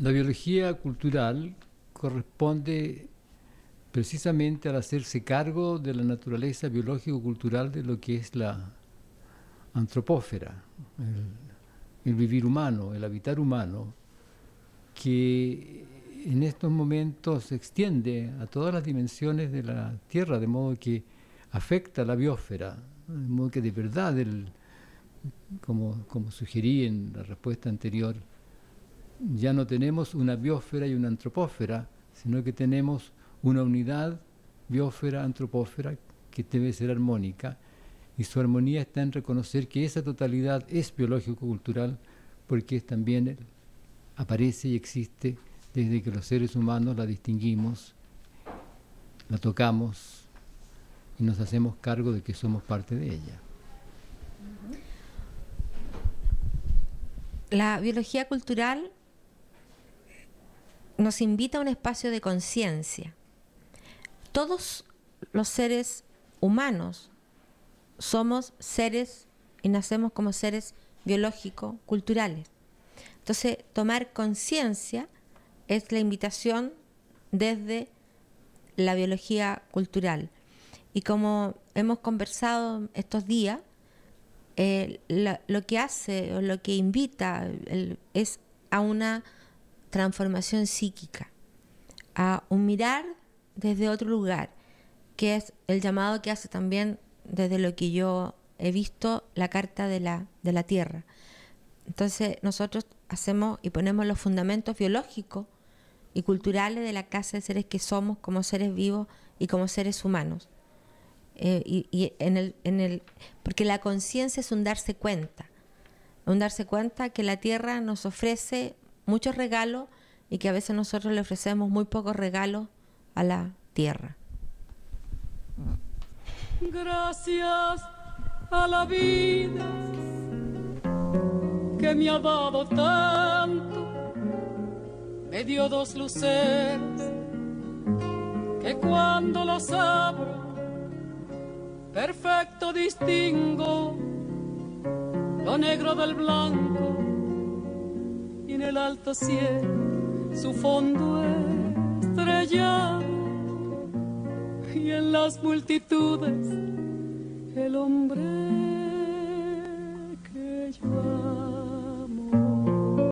La biología cultural corresponde precisamente al hacerse cargo de la naturaleza biológico-cultural de lo que es la antropósfera, el, vivir humano, el habitar humano, que en estos momentos se extiende a todas las dimensiones de la Tierra, de modo que afecta a la biosfera, de modo que de verdad, como, como sugerí en la respuesta anterior, ya no tenemos una biosfera y una antropósfera, sino que tenemos una unidad biosfera-antropósfera que debe ser armónica y su armonía está en reconocer que esa totalidad es biológico-cultural porque también aparece y existe desde que los seres humanos la distinguimos, la tocamos y nos hacemos cargo de que somos parte de ella. La biología cultural nos invita a un espacio de conciencia. Todos los seres humanos somos seres y nacemos como seres biológicos, culturales. Entonces, tomar conciencia es la invitación desde la biología cultural. Y como hemos conversado estos días, eh, lo, que hace o lo que invita es a una transformación psíquica, a un mirar desde otro lugar, que es el llamado que hace también desde lo que yo he visto la carta de la, de la Tierra. Entonces nosotros hacemos y ponemos los fundamentos biológicos y culturales de la casa de seres que somos como seres vivos y como seres humanos. Eh, y, en el, en el, porque la conciencia es un darse cuenta, un darse cuenta que la tierra nos ofrece muchos regalos y que a veces nosotros le ofrecemos muy pocos regalos a la tierra. Gracias a la vida que me ha dado tanto, me dio dos luceros que cuando los abro, perfecto distingo lo negro del blanco el alto cielo su fondo estrellado y en las multitudes el hombre